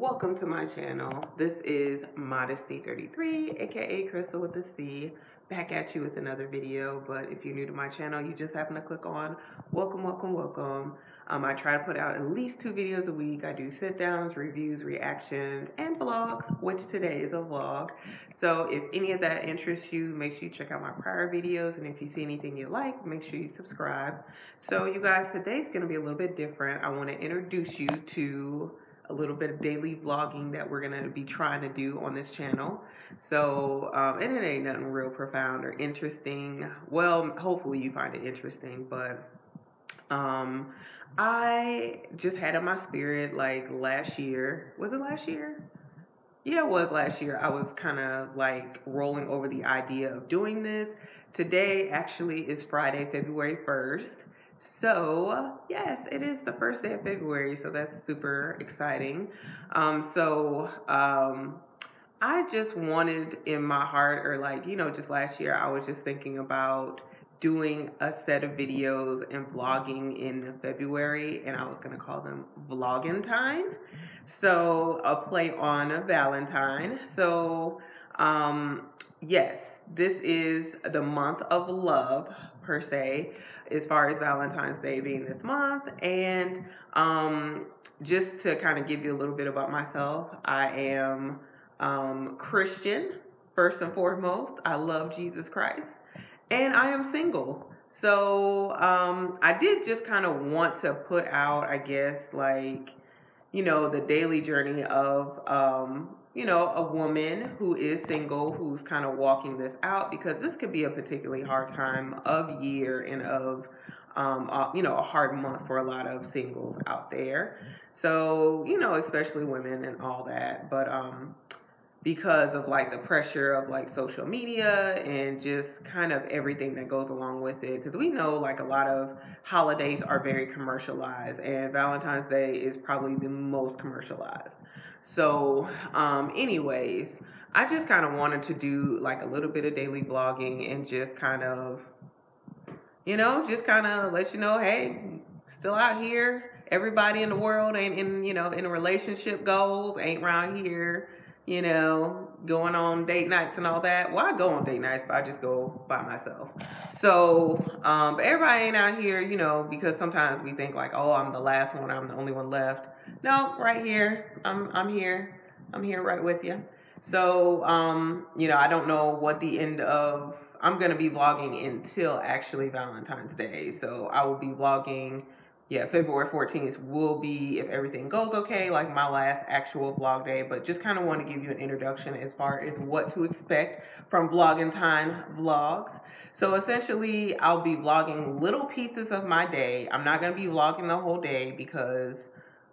welcome to my channel. This is Modesty33, aka Crystal with a C, back at you with another video. But if you're new to my channel, you just happen to click on welcome, welcome, welcome. Um, I try to put out at least two videos a week. I do sit downs, reviews, reactions, and vlogs, which today is a vlog. So if any of that interests you, make sure you check out my prior videos. And if you see anything you like, make sure you subscribe. So you guys, today's going to be a little bit different. I want to introduce you to a little bit of daily vlogging that we're going to be trying to do on this channel. So, um, and it ain't nothing real profound or interesting. Well, hopefully you find it interesting, but um, I just had in my spirit like last year. Was it last year? Yeah, it was last year. I was kind of like rolling over the idea of doing this. Today actually is Friday, February 1st. So, yes, it is the first day of February, so that's super exciting. Um, so, um, I just wanted in my heart, or like, you know, just last year, I was just thinking about doing a set of videos and vlogging in February, and I was going to call them Vlogentine. So, a play on a Valentine. So, um, yes, this is the month of love, per se as far as Valentine's Day being this month. And um, just to kind of give you a little bit about myself, I am um, Christian, first and foremost. I love Jesus Christ. And I am single. So um, I did just kind of want to put out, I guess, like, you know, the daily journey of um, you know, a woman who is single who's kind of walking this out because this could be a particularly hard time of year and of, um, uh, you know, a hard month for a lot of singles out there. So, you know, especially women and all that. But um, because of like the pressure of like social media and just kind of everything that goes along with it. Because we know like a lot of holidays are very commercialized and valentine's day is probably the most commercialized. So um anyways i just kind of wanted to do like a little bit of daily vlogging and just kind of you know just kind of let you know hey still out here. Everybody in the world ain't in you know in a relationship goals ain't around here you know, going on date nights and all that. Well, I go on date nights, but I just go by myself. So, um, but everybody ain't out here, you know, because sometimes we think like, oh, I'm the last one, I'm the only one left. No, right here, I'm I'm here, I'm here right with you. So, um, you know, I don't know what the end of. I'm gonna be vlogging until actually Valentine's Day. So I will be vlogging yeah, February 14th will be, if everything goes okay, like my last actual vlog day. But just kind of want to give you an introduction as far as what to expect from Vlogentine vlogs. So essentially, I'll be vlogging little pieces of my day. I'm not going to be vlogging the whole day because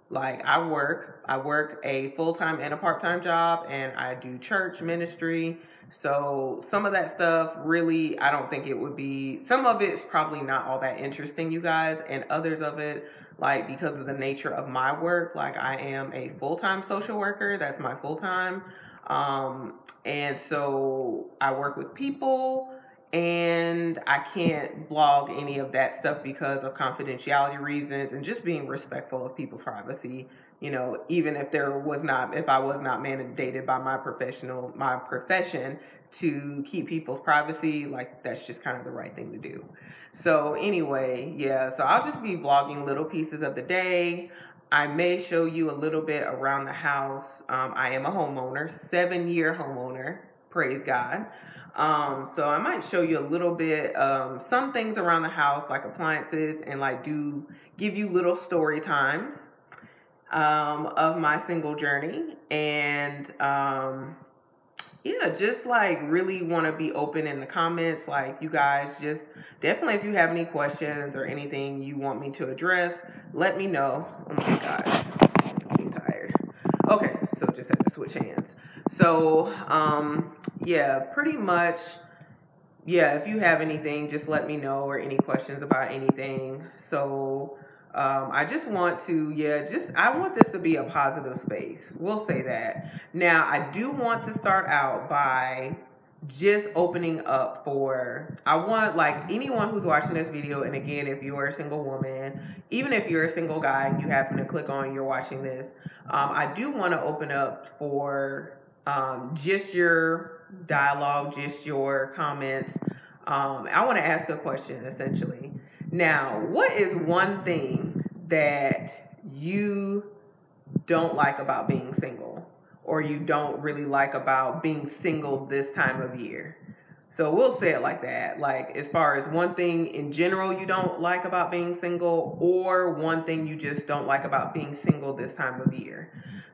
like I work, I work a full-time and a part-time job and I do church ministry so some of that stuff really, I don't think it would be, some of it's probably not all that interesting, you guys, and others of it, like because of the nature of my work, like I am a full-time social worker, that's my full-time. Um, and so I work with people and I can't blog any of that stuff because of confidentiality reasons and just being respectful of people's privacy you know, even if there was not, if I was not mandated by my professional, my profession to keep people's privacy, like that's just kind of the right thing to do. So anyway, yeah, so I'll just be vlogging little pieces of the day. I may show you a little bit around the house. Um, I am a homeowner, seven year homeowner, praise God. Um, so I might show you a little bit, um, some things around the house, like appliances, and like do give you little story times um, of my single journey. And um, yeah, just like really want to be open in the comments. Like, you guys, just definitely if you have any questions or anything you want me to address, let me know. Oh my gosh, I'm tired. Okay, so just had to switch hands. So, um, yeah, pretty much yeah, if you have anything, just let me know or any questions about anything. So, um, I just want to, yeah, just I want this to be a positive space. We'll say that. Now, I do want to start out by just opening up for I want like anyone who's watching this video and again if you're a single woman even if you're a single guy and you happen to click on you're watching this um, I do want to open up for um, just your dialogue just your comments um, I want to ask a question essentially now what is one thing that you don't like about being single or you don't really like about being single this time of year. So we'll say it like that. Like as far as one thing in general you don't like about being single or one thing you just don't like about being single this time of year.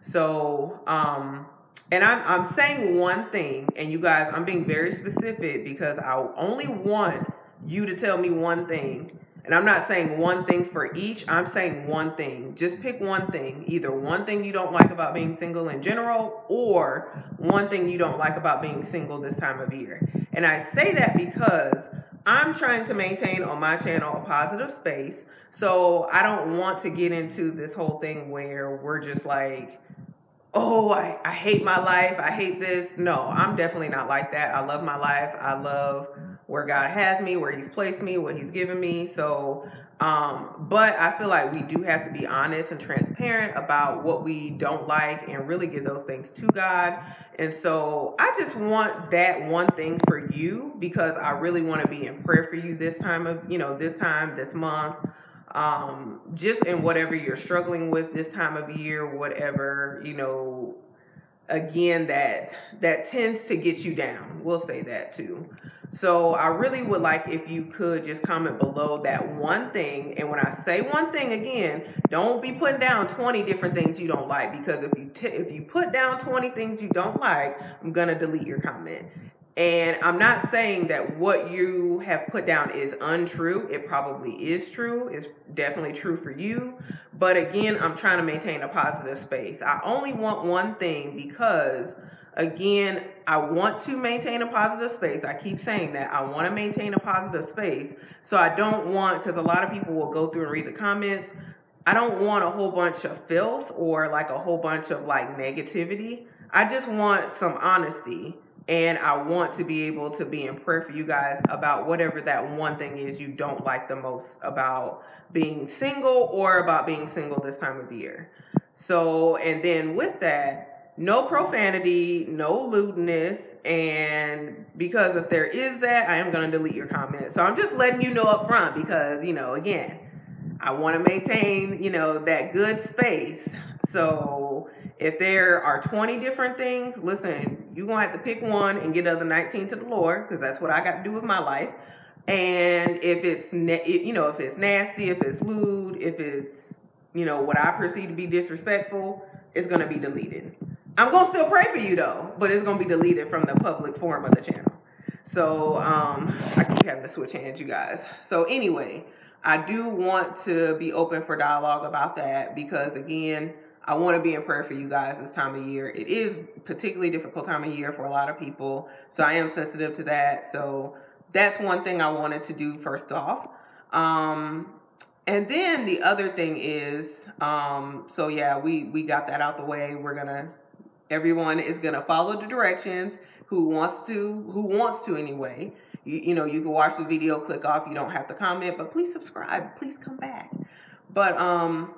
So um and I'm I'm saying one thing and you guys I'm being very specific because I only want you to tell me one thing and I'm not saying one thing for each. I'm saying one thing. Just pick one thing. Either one thing you don't like about being single in general or one thing you don't like about being single this time of year. And I say that because I'm trying to maintain on my channel a positive space. So I don't want to get into this whole thing where we're just like, oh, I, I hate my life. I hate this. No, I'm definitely not like that. I love my life. I love where God has me, where He's placed me, what He's given me. So, um, but I feel like we do have to be honest and transparent about what we don't like and really give those things to God. And so I just want that one thing for you because I really want to be in prayer for you this time of, you know, this time, this month. Um, just in whatever you're struggling with this time of year, whatever, you know, again that that tends to get you down. We'll say that too. So I really would like if you could just comment below that one thing. And when I say one thing again, don't be putting down 20 different things you don't like because if you if you put down 20 things you don't like, I'm going to delete your comment. And I'm not saying that what you have put down is untrue. It probably is true. It's definitely true for you. But again, I'm trying to maintain a positive space. I only want one thing because Again, I want to maintain a positive space. I keep saying that. I want to maintain a positive space. So I don't want, because a lot of people will go through and read the comments. I don't want a whole bunch of filth or like a whole bunch of like negativity. I just want some honesty. And I want to be able to be in prayer for you guys about whatever that one thing is you don't like the most about being single or about being single this time of year. So, and then with that, no profanity, no lewdness, and because if there is that, I am going to delete your comment. So I'm just letting you know up front because, you know, again, I want to maintain, you know, that good space. So if there are 20 different things, listen, you're going to have to pick one and get the other 19 to the Lord because that's what I got to do with my life. And if it's, you know, if it's nasty, if it's lewd, if it's, you know, what I perceive to be disrespectful, it's going to be deleted. I'm gonna still pray for you though, but it's gonna be deleted from the public forum of the channel. So um, I keep having to switch hands, you guys. So anyway, I do want to be open for dialogue about that because again, I want to be in prayer for you guys this time of year. It is particularly difficult time of year for a lot of people, so I am sensitive to that. So that's one thing I wanted to do first off. Um, and then the other thing is, um, so yeah, we we got that out the way. We're gonna Everyone is going to follow the directions who wants to, who wants to anyway. You, you know, you can watch the video, click off. You don't have to comment, but please subscribe. Please come back. But, um,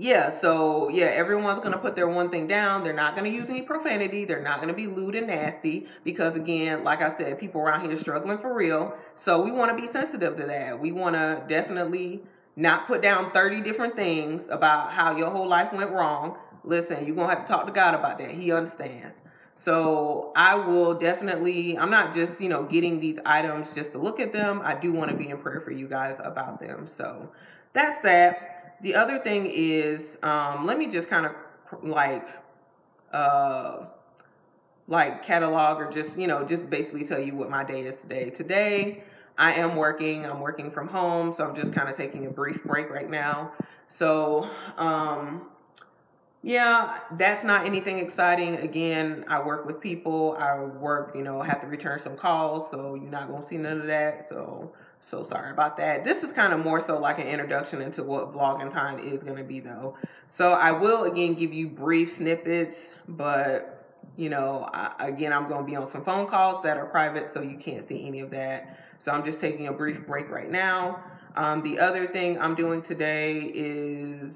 yeah, so yeah, everyone's gonna put their one thing down. They're not gonna use any profanity. They're not gonna be lewd and nasty because again, like I said, people around here struggling for real. So we want to be sensitive to that. We want to definitely not put down 30 different things about how your whole life went wrong listen, you're to have to talk to God about that. He understands. So I will definitely, I'm not just, you know, getting these items just to look at them. I do want to be in prayer for you guys about them. So that's that. The other thing is, um, let me just kind of like, uh, like catalog or just, you know, just basically tell you what my day is today. Today, I am working. I'm working from home, so I'm just kind of taking a brief break right now. So, um, yeah, that's not anything exciting. Again, I work with people. I work, you know, have to return some calls, so you're not to see none of that. So, so sorry about that. This is kind of more so like an introduction into what vlogentine is to be, though. So I will again give you brief snippets, but you know, I, again, I'm to be on some phone calls that are private, so you can't see any of that. So I'm just taking a brief break right now. Um, the other thing I'm doing today is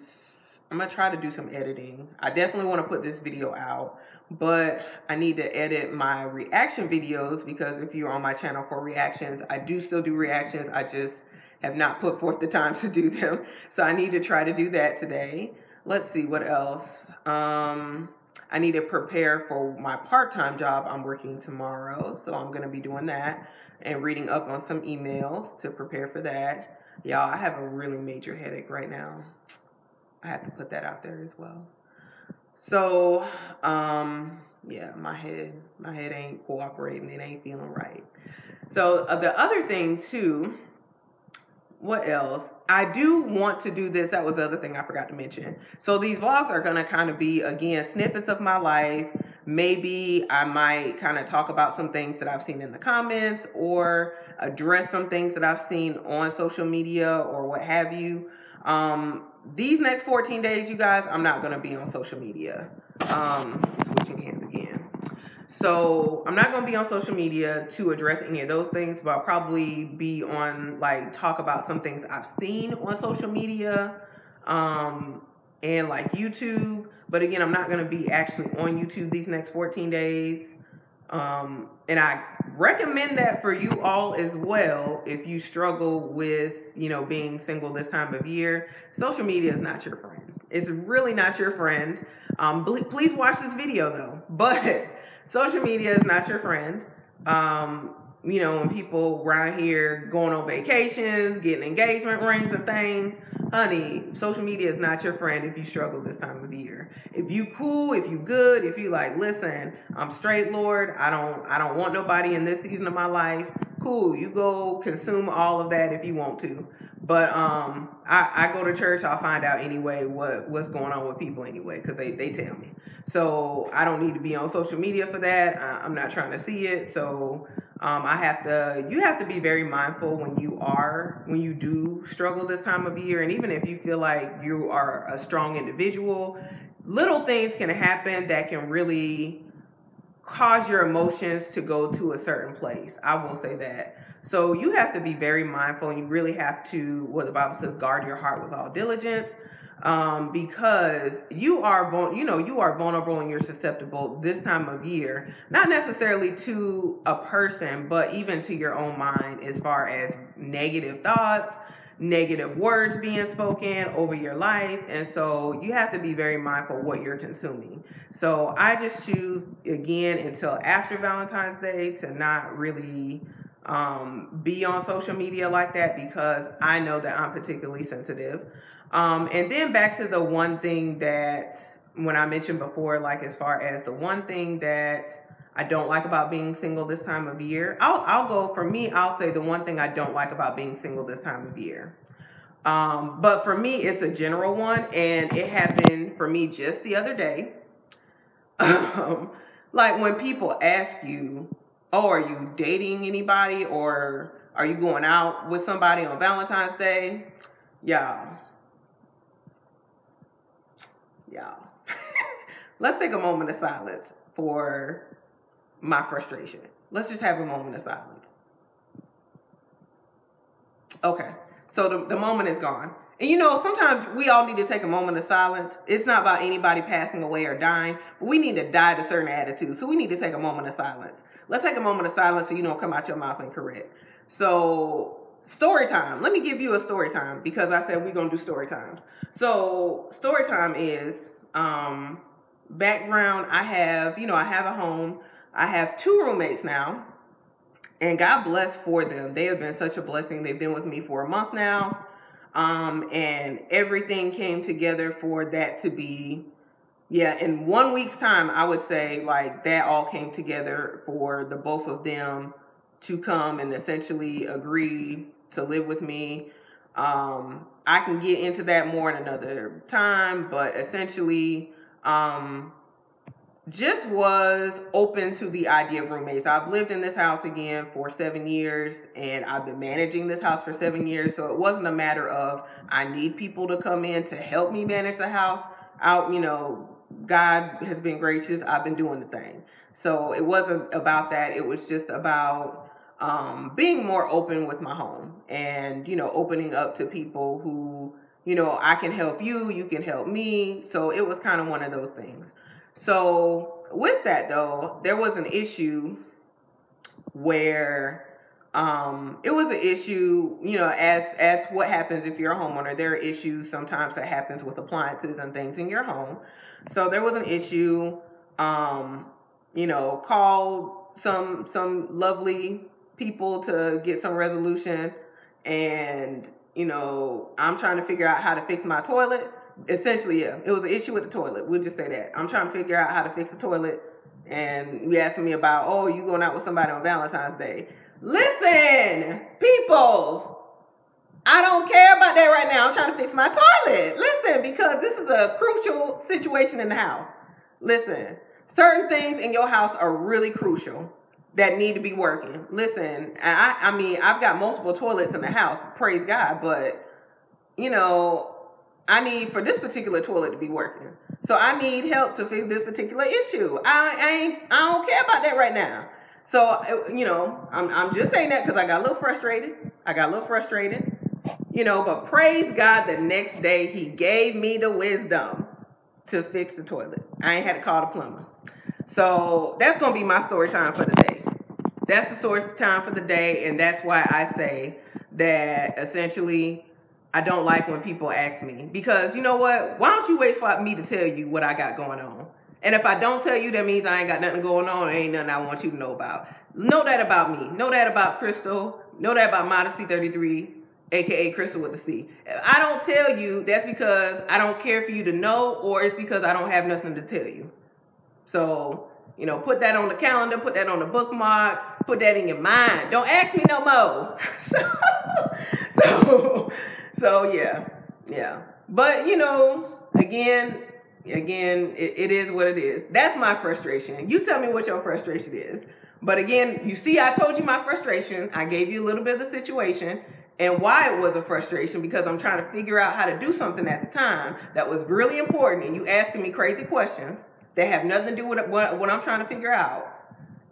I'm to try to do some editing. I definitely want to put this video out, but I need to edit my reaction videos because if you're on my channel for reactions, I do still do reactions. I just have not put forth the time to do them. So I need to try to do that today. Let's see what else. Um, I need to prepare for my part-time job. I'm working tomorrow, so I'm to be doing that and reading up on some emails to prepare for that. Y'all, I have a really major headache right now. I have to put that out there as well. So, um, yeah, my head, my head ain't cooperating. It ain't feeling right. So uh, the other thing too what else? I do want to do this. That was the other thing I forgot to mention. So these vlogs are to kind of be, again, snippets of my life. Maybe I might kind of talk about some things that I've seen in the comments or address some things that I've seen on social media or what have you. Um, these next 14 days, you guys, I'm not going to be on social media. Um, switching hands again. So I'm not going to be on social media to address any of those things, but I'll probably be on like talk about some things I've seen on social media um, and like YouTube. But again, I'm not going to be actually on YouTube these next 14 days. Um, and I recommend that for you all as well if you struggle with, you know, being single this time of year. Social media is not your friend. It's really not your friend. Um, please watch this video though. But social media is not your friend. Um, you know, when people around here going on vacations, getting engagement rings and things, honey, social media is not your friend if you struggle this time of year. If you cool, if you good, if you like, listen, I'm straight, Lord. I don't, I don't want nobody in this season of my life. Cool, you go consume all of that if you want to. But um, I, I go to church. I'll find out anyway what what's going on with people anyway because they they tell me. So I don't need to be on social media for that. I, am not trying to see it. So um, I have to, you have to be very mindful when you are, when you do struggle this time of year. And even if you feel like you are a strong individual, little things can happen that can really cause your emotions to go to a certain place. I will say that. So you have to be very mindful and you really have to, what the Bible says, guard your heart with all diligence um, because you are, you know, you are vulnerable and you're susceptible this time of year, not necessarily to a person, but even to your own mind as far as negative thoughts, negative words being spoken over your life. And so you have to be very mindful what you're consuming. So I just choose again until after Valentine's Day to not really um, be on social media like that because I know that I'm particularly sensitive. Um, and then back to the one thing that when I mentioned before, like as far as the one thing that I don't like about being single this time of year, I'll, I'll go for me, I'll say the one thing I don't like about being single this time of year. Um, but for me, it's a general one, and it happened for me just the other day. Um, like when people ask you, oh, are you dating anybody or are you going out with somebody on Valentine's Day? Yeah, y'all. Let's take a moment of silence for my frustration. Let's just have a moment of silence. Okay, so the, the moment is gone. And you know, sometimes we all need to take a moment of silence. It's not about anybody passing away or dying, but we need to die to certain attitudes. So we need to take a moment of silence. Let's take a moment of silence so you don't come out your mouth incorrect. So story time. Let me give you a story time because I said we're gonna do story times. So story time is um background. I have, you know, I have a home. I have two roommates now. And God bless for them. They have been such a blessing. They've been with me for a month now. Um, and everything came together for that to be yeah, in one week's time, I would say like that all came together for the both of them to come and essentially agree to live with me. Um, I can get into that more in another time, but essentially, um, just was open to the idea of roommates. I've lived in this house again for seven years and I've been managing this house for seven years. So it wasn't a matter of I need people to come in to help me manage the house. Out, you know, God has been gracious. I've been doing the thing. So it wasn't about that. It was just about um, being more open with my home and, you know, opening up to people who, you know, I can help you, you can help me. So it was kind of one of those things. So with that though, there was an issue where um, it was an issue, you know, as as what happens if you're a homeowner. There are issues sometimes that happens with appliances and things in your home. So there was an issue. Um, you know, called some some lovely people to get some resolution, and you know, I'm trying to figure out how to fix my toilet. Essentially, yeah, it was an issue with the toilet. We'll just say that I'm trying to figure out how to fix the toilet, and you asking me about, oh, you going out with somebody on Valentine's Day Listen, peoples, I don't care about that right now. I'm trying to fix my toilet. Listen, because this is a crucial situation in the house. Listen, certain things in your house are really crucial that need to be working. Listen, I, I mean, I've got multiple toilets in the house, praise God, but you know, I need for this particular toilet to be working. So I need help to fix this particular issue. I, I ain't, I don't care about that right now. So, uh, you know, I'm, I'm just saying that because I got a little frustrated. I got a little frustrated, you know, but praise God the next day he gave me the wisdom to fix the toilet. I ain't had to call the plumber. So that's going to be my story time for the day. That's the story time for the day. And that's why I say that essentially I don't like when people ask me because you know what? Why don't you wait for me to tell you what I got going on? And if I don't tell you, that means I ain't got nothing going on. Ain't nothing I want you to know about. Know that about me. Know that about Crystal. Know that about Modesty 33, aka Crystal with the C. If I don't tell you, that's because I don't care for you to know, or it's because I don't have nothing to tell you. So, you know, put that on the calendar, put that on the bookmark, put that in your mind. Don't ask me no more. so, so, so yeah, yeah. But you know, again, again, it, it is what it is. That's my frustration. You tell me what your frustration is. But again, you see, I told you my frustration. I gave you a little bit of the situation and why it was a frustration because I'm trying to figure out how to do something at the time that was really important. And you asking me crazy questions that have nothing to do with what, what I'm trying to figure out.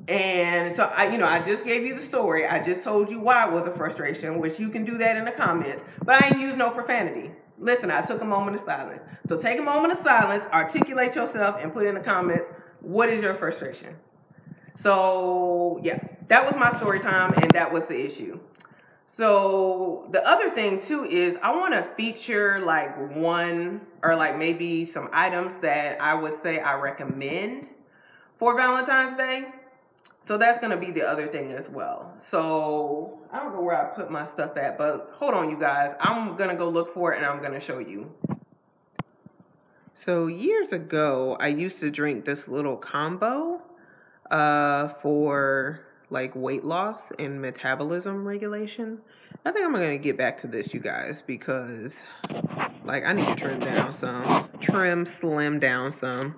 And so I, you know, I just gave you the story. I just told you why it was a frustration, which you can do that in the comments. But I ain't use no profanity. Listen, I took a moment of silence. So take a moment of silence, articulate yourself, and put in the comments what is your frustration. So yeah, that was my story time, and that was the issue. So the other thing too is I want to feature like one or like maybe some items that I would say I recommend for Valentine's Day. So that's going to be the other thing as well. So I don't know where I put my stuff at, but hold on, you guys. I'm going to go look for it and I'm going to show you. So years ago, I used to drink this little combo uh, for like weight loss and metabolism regulation. I think I'm to get back to this, you guys, because like I need to trim down some, trim, slim down some.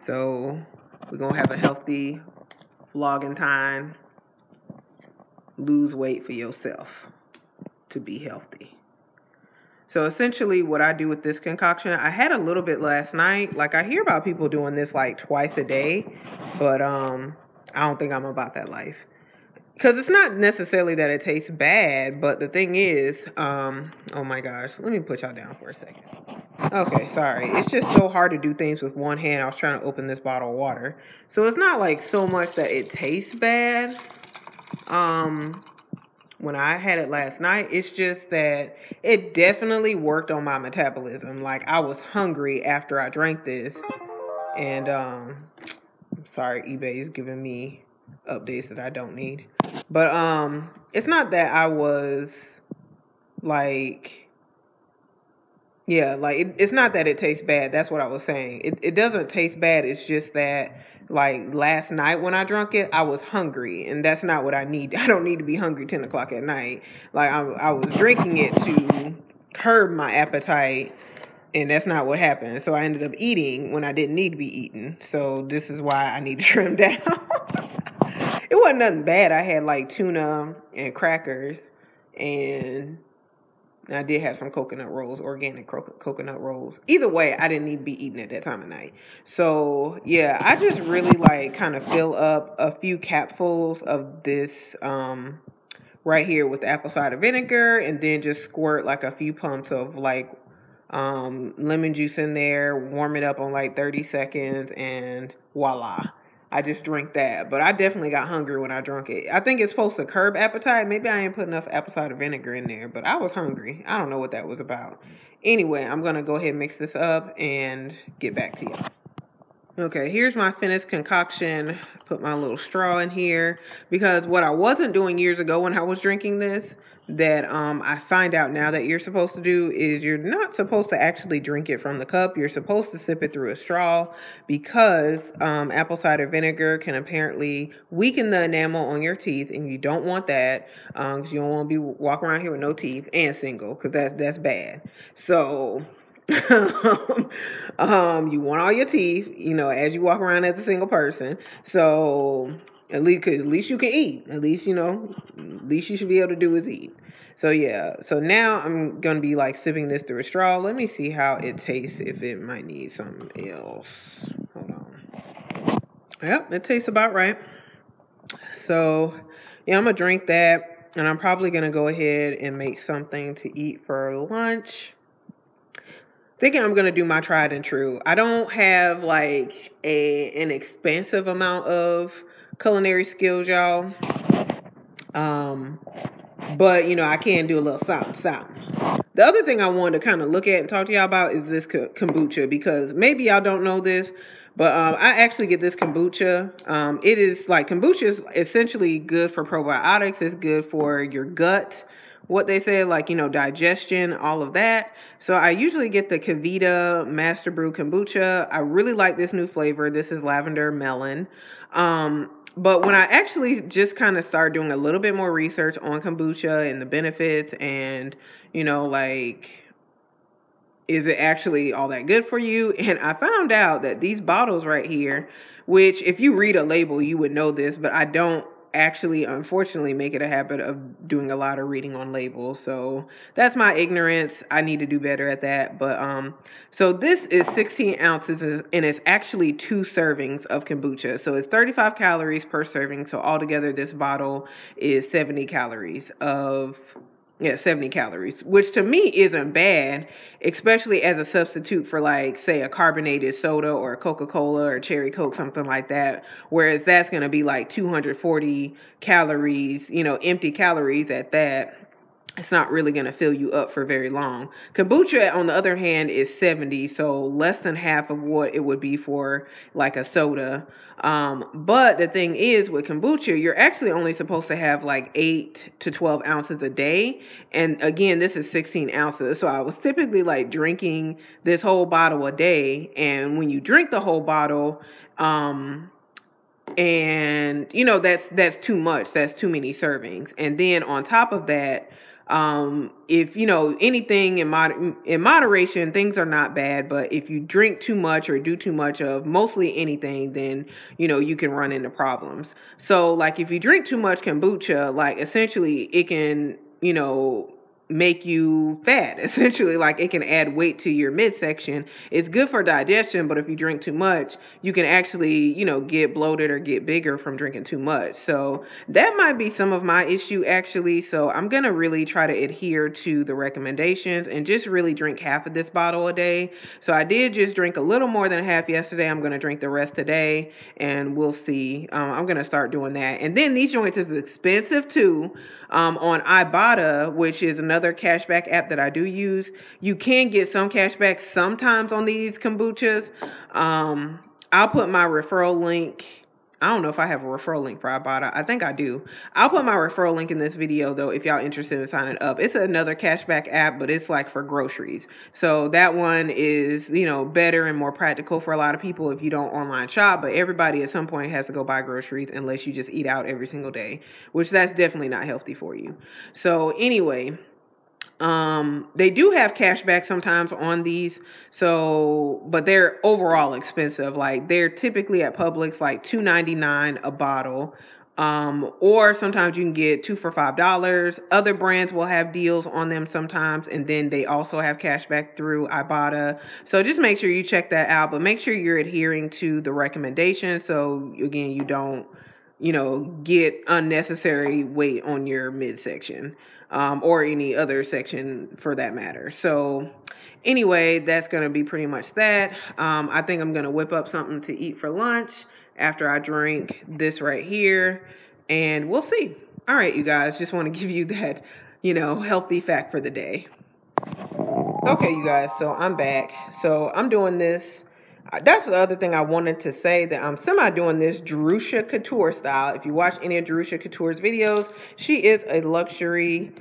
So we're to have a healthy vlogentine, lose weight for yourself to be healthy. So essentially what I do with this concoction, I had a little bit last night. Like I hear about people doing this like twice a day, but um I don't think I'm about that life. Cuz it's not necessarily that it tastes bad, but the thing is, um oh my gosh, let me put y'all down for a second. Okay, sorry. It's just so hard to do things with one hand. I was trying to open this bottle of water. So it's not like so much that it tastes bad. Um, when I had it last night, it's just that it definitely worked on my metabolism. Like I was hungry after I drank this. And um, I'm sorry, eBay is giving me updates that I don't need. But um, it's not that I was like yeah, like it, it's not that it tastes bad. That's what I was saying. It it doesn't taste bad. It's just that like last night when I drank it, I was hungry, and that's not what I need. I don't need to be hungry ten o'clock at night. Like I I was drinking it to curb my appetite, and that's not what happened. So I ended up eating when I didn't need to be eating. So this is why I need to trim down. it wasn't nothing bad. I had like tuna and crackers and I did have some coconut rolls, organic coconut rolls. Either way, I didn't need to be eating at that time of night. So yeah, I just really like kind of fill up a few capfuls of this um, right here with apple cider vinegar, and then just squirt like a few pumps of like um, lemon juice in there, warm it up on like 30 seconds, and voila. I just drink that. But I definitely got hungry when I drank it. I think it's supposed to curb appetite. Maybe I ain't put enough apple cider vinegar in there, but I was hungry. I don't know what that was about. Anyway, I'm going to go ahead and mix this up and get back to y'all. Okay, here's my finished concoction. Put my little straw in here because what I wasn't doing years ago when I was drinking this that um, I find out now that you're supposed to do is you're not supposed to actually drink it from the cup. You're supposed to sip it through a straw because um, apple cider vinegar can apparently weaken the enamel on your teeth, and you don't want that because um, you don't want to be walking around here with no teeth and single because that's that's bad. So um, you want all your teeth, you know, as you walk around as a single person. So at least, at least you can eat. At least you know, at least you should be able to do is eat. So yeah, so now I'm gonna be like sipping this through a straw. Let me see how it tastes. If it might need something else. Hold on. Yep, it tastes about right. So yeah, I'm gonna drink that, and I'm probably gonna go ahead and make something to eat for lunch thinking I'm gonna do my tried and true. I don't have like a an expansive amount of culinary skills, y'all. Um, but you know, I can do a little something, something. The other thing I wanted to kind of look at and talk to y'all about is this kombucha because maybe y'all don't know this, but um, I actually get this kombucha. Um, it is like kombucha is essentially good for probiotics. It's good for your gut what they say, like, you know, digestion, all of that. So I usually get the KeVita Master Brew Kombucha. I really like this new flavor. This is lavender melon. Um, but when I actually just kind of started doing a little bit more research on kombucha and the benefits and, you know, like, is it actually all that good for you? And I found out that these bottles right here, which if you read a label, you would know this, but I don't actually unfortunately make it a habit of doing a lot of reading on labels so that's my ignorance. I need to do better at that. But um so this is 16 ounces and it's actually two servings of kombucha. So it's 35 calories per serving. So altogether this bottle is 70 calories of yeah, 70 calories, which to me isn't bad, especially as a substitute for like say a carbonated soda or a Coca-Cola or cherry coke something like that, whereas that's going to be like 240 calories, you know, empty calories at that it's not really going to fill you up for very long. Kombucha, on the other hand, is 70, so less than half of what it would be for like a soda. Um, but the thing is, with kombucha, you're actually only supposed to have like 8 to 12 ounces a day. And again, this is 16 ounces. So I was typically like drinking this whole bottle a day. And when you drink the whole bottle, um, and you know that's that's too much that's too many servings and then on top of that um, if you know anything in mod in moderation, things are not bad. But if you drink too much or do too much of mostly anything, then you know you can run into problems. So, like if you drink too much kombucha, like essentially it can you know make you fat essentially. Like it can add weight to your midsection. It's good for digestion but if you drink too much you can actually you know get bloated or get bigger from drinking too much. So that might be some of my issue actually. So i'm gonna really try to adhere to the recommendations and just really drink half of this bottle a day. So i did just drink a little more than half yesterday. I'm gonna drink the rest today and we'll see. Um, i'm gonna start doing that. And then these joints is expensive too um, on Ibotta, which is another cashback app that I do use. You can get some cashback sometimes on these kombuchas. Um, I'll put my referral link I don't know if I have a referral link for Ibotta. I think I do. I'll put my referral link in this video though if y'all interested in signing up. It's another cashback app, but it's like for groceries. So that one is, you know, better and more practical for a lot of people if you don't online shop, but everybody at some point has to go buy groceries unless you just eat out every single day, which that's definitely not healthy for you. So anyway, um, they do have cash back sometimes on these, so but they're overall expensive. Like they're typically at Publix like two ninety nine a bottle. Um, or sometimes you can get two for five dollars. Other brands will have deals on them sometimes, and then they also have cash back through Ibotta. So just make sure you check that out, but make sure you're adhering to the recommendation. So again, you don't, you know, get unnecessary weight on your midsection um, or any other section for that matter. So anyway, that's going to be pretty much that. Um, I think I'm going to whip up something to eat for lunch after I drink this right here. And we'll see. All right, you guys, just want to give you that, you know, healthy fact for the day. Okay, you guys, so I'm back. So I'm doing this. Uh, that's the other thing I wanted to say that I'm semi doing this Jerusha Couture style. If you watch any of Jerusha Couture's videos, she is a luxury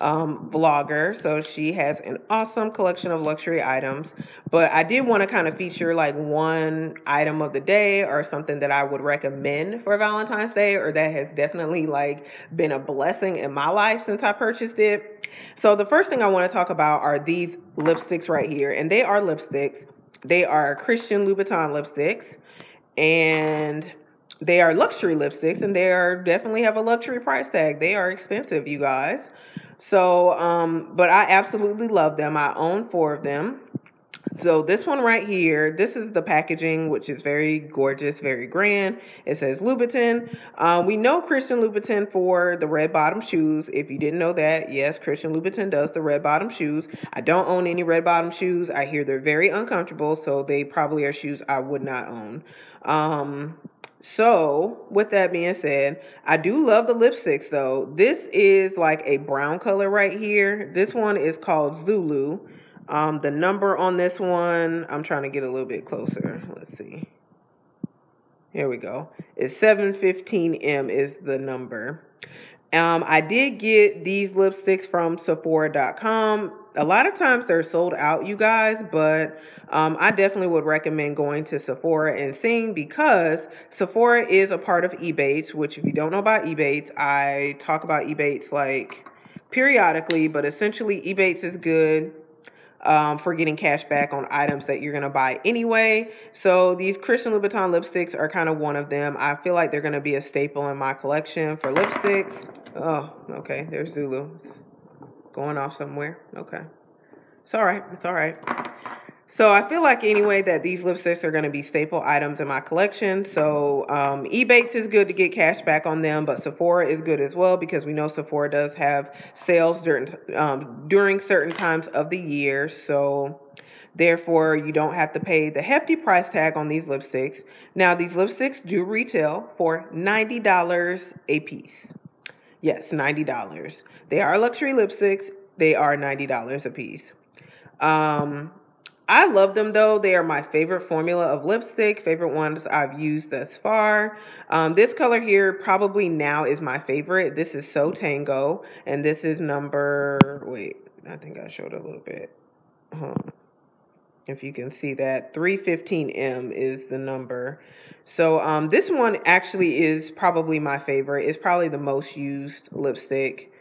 um, vlogger. So she has an awesome collection of luxury items. But I did want to kind of feature like one item of the day or something that I would recommend for Valentine's Day or that has definitely like been a blessing in my life since I purchased it. So the first thing I want to talk about are these lipsticks right here. And they are lipsticks. They are Christian Louboutin lipsticks. And they are luxury lipsticks and they are definitely have a luxury price tag. They are expensive, you guys. So, um, but I absolutely love them. I own four of them. So this one right here, this is the packaging, which is very gorgeous, very grand. It says Louboutin. Uh, we know Christian Louboutin for the red bottom shoes. If you didn't know that, yes, Christian Louboutin does the red bottom shoes. I don't own any red bottom shoes. I hear they're very uncomfortable, so they probably are shoes I would not own. Um, so, with that being said, I do love the lipsticks though. This is like a brown color right here. This one is called Zulu. Um, the number on this one, I'm trying to get a little bit closer. Let's see. Here we go. It's 715M is the number. Um, I did get these lipsticks from Sephora.com. A lot of times they're sold out, you guys, but um, I definitely would recommend going to Sephora and seeing because Sephora is a part of Ebates, which if you don't know about Ebates, I talk about Ebates like periodically, but essentially Ebates is good um, for getting cash back on items that you're going to buy anyway. So these Christian Louboutin lipsticks are kind of one of them. I feel like they're going to be a staple in my collection for lipsticks. Oh, okay. There's Zulu. It's going off somewhere. Okay. It's all right. It's all right. So I feel like anyway that these lipsticks are going to be staple items in my collection. So um, Ebates is good to get cash back on them, but Sephora is good as well because we know Sephora does have sales during um, during certain times of the year. So therefore, you don't have to pay the hefty price tag on these lipsticks. Now, these lipsticks do retail for ninety dollars a piece. Yes, ninety dollars. They are luxury lipsticks. They are ninety dollars a piece. Um, I love them though. They are my favorite formula of lipstick, favorite ones I've used thus far. Um, this color here probably now is my favorite. This is So Tango, and this is number, wait, I think I showed a little bit. Um, if you can see that, 315M is the number. So um, this one actually is probably my favorite. It's probably the most used lipstick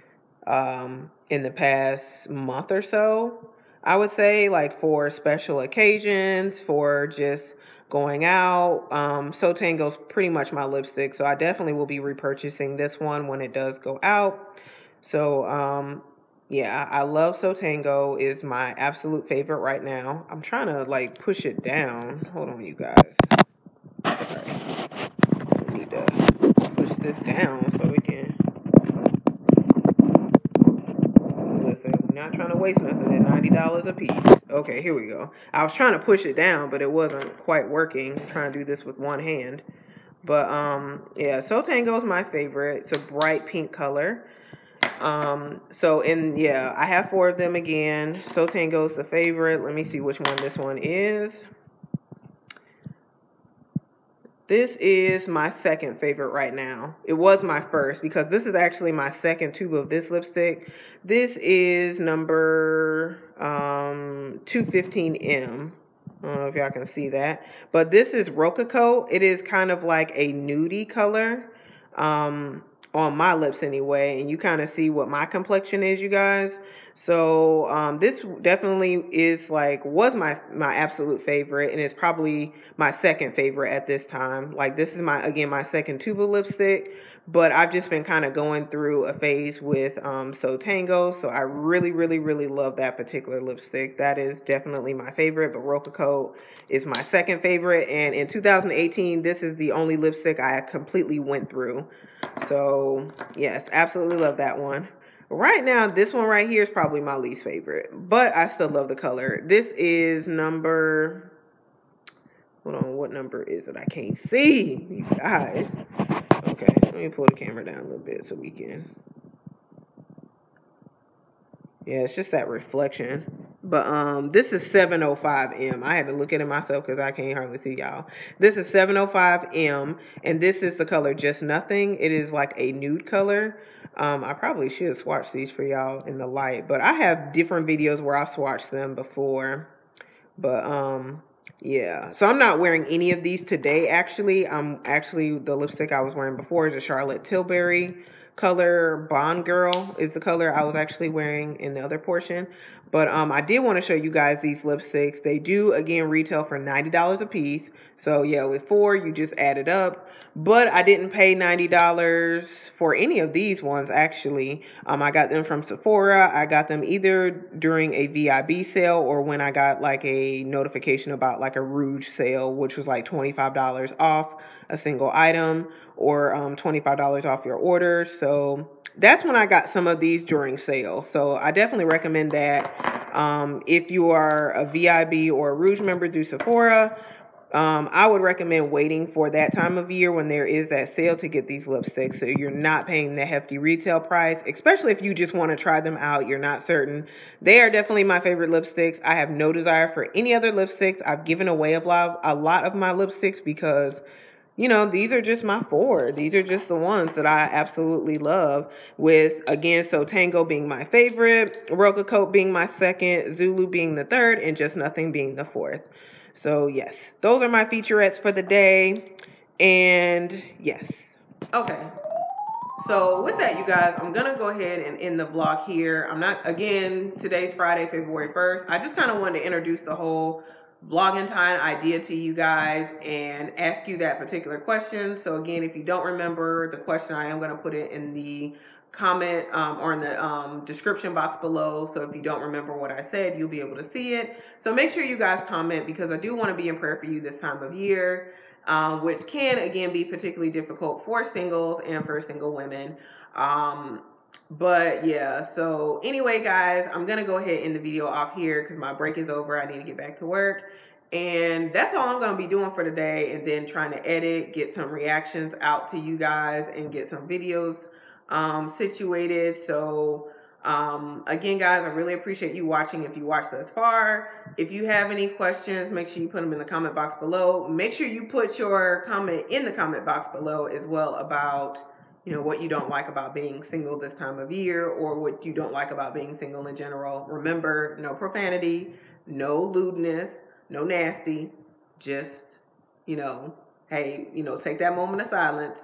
um, in the past month or so. I would say like for special occasions, for just going out. Um, So Tango's pretty much my lipstick, so I definitely will be repurchasing this one when it does go out. So um, yeah, I love So Tango is my absolute favorite right now. I'm trying to like push it down. Hold on, you guys. Sorry. I need to push this down so we can waste nothing at $90 a piece. Okay, here we go. I was trying to push it down, but it wasn't quite working. I'm trying to do this with one hand. But, um, yeah, So Tango is my favorite. It's a bright pink color. Um, so, and yeah, I have four of them again. So Tango is the favorite. Let me see which one this one is. This is my second favorite right now. It was my first because this is actually my second tube of this lipstick. This is number um, 215M. I don't know if y'all can see that. But this is Rococo. It is kind of like a nudie color um, on my lips anyway. And you kind of see what my complexion is, you guys. So um, this definitely is like was my my absolute favorite, and it's probably my second favorite at this time. Like this is my again my second tuba lipstick, but I've just been kind of going through a phase with um, So Tango. So I really really really love that particular lipstick. That is definitely my favorite. But Rococo is my second favorite, and in 2018, this is the only lipstick I completely went through. So yes, absolutely love that one. Right now, this one right here is probably my least favorite, but I still love the color. This is number, hold on, what number is it? I can't see, you guys. Okay, let me pull the camera down a little bit so we can. Yeah, it's just that reflection. But um, this is 705M. I had to look at it myself because I can't hardly see y'all. This is 705M, and this is the color Just Nothing. It is like a nude color. Um, I probably should swatch these for y'all in the light, but I have different videos where I've swatched them before. But um, yeah, so I'm not wearing any of these today. Actually, I'm actually the lipstick I was wearing before is a Charlotte Tilbury color Bond Girl is the color I was actually wearing in the other portion. But um, I did want to show you guys these lipsticks. They do, again, retail for $90 a piece. So, yeah, with four, you just add it up. But I didn't pay $90 for any of these ones, actually. Um, I got them from Sephora. I got them either during a VIB sale or when I got, like, a notification about, like, a Rouge sale, which was, like, $25 off a single item or um, $25 off your order. So that's when I got some of these during sale. So I definitely recommend that. Um, if you are a VIB or a Rouge member through Sephora, um, I would recommend waiting for that time of year when there is that sale to get these lipsticks so you're not paying the hefty retail price, especially if you just want to try them out, you're not certain. They are definitely my favorite lipsticks. I have no desire for any other lipsticks. I've given away a lot, a lot of my lipsticks because you know, these are just my four. These are just the ones that I absolutely love. With, again, So Tango being my favorite, Rococo being my second, Zulu being the third, and Just Nothing being the fourth. So, yes, those are my featurettes for the day. And yes. Okay. So with that, you guys, I'm going to go ahead and end the vlog here. I'm not, again, today's Friday, February 1st. I just kind of wanted to introduce the whole vlogging time idea to you guys and ask you that particular question. So again, if you don't remember the question, I am going to put it in the comment um, or in the um, description box below. So if you don't remember what I said, you'll be able to see it. So make sure you guys comment because I do want to be in prayer for you this time of year, um, which can again be particularly difficult for singles and for single women. But yeah, so anyway, guys, I'm gonna go ahead and end the video off here because my break is over. I need to get back to work. And that's all I'm gonna be doing for today, and then trying to edit, get some reactions out to you guys, and get some videos um, situated. So um, again, guys, I really appreciate you watching if you watched thus far. If you have any questions, make sure you put them in the comment box below. Make sure you put your comment in the comment box below as well about you know, what you don't like about being single this time of year or what you don't like about being single in general. Remember, no profanity, no lewdness, no nasty, just, you know, hey, you know, take that moment of silence,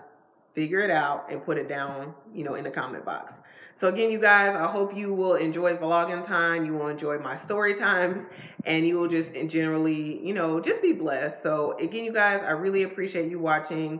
figure it out, and put it down, you know, in the comment box. So again, you guys, I hope you will enjoy vlogging time. You will enjoy my story times and you will just generally, you know, just be blessed. So again, you guys, I really appreciate you watching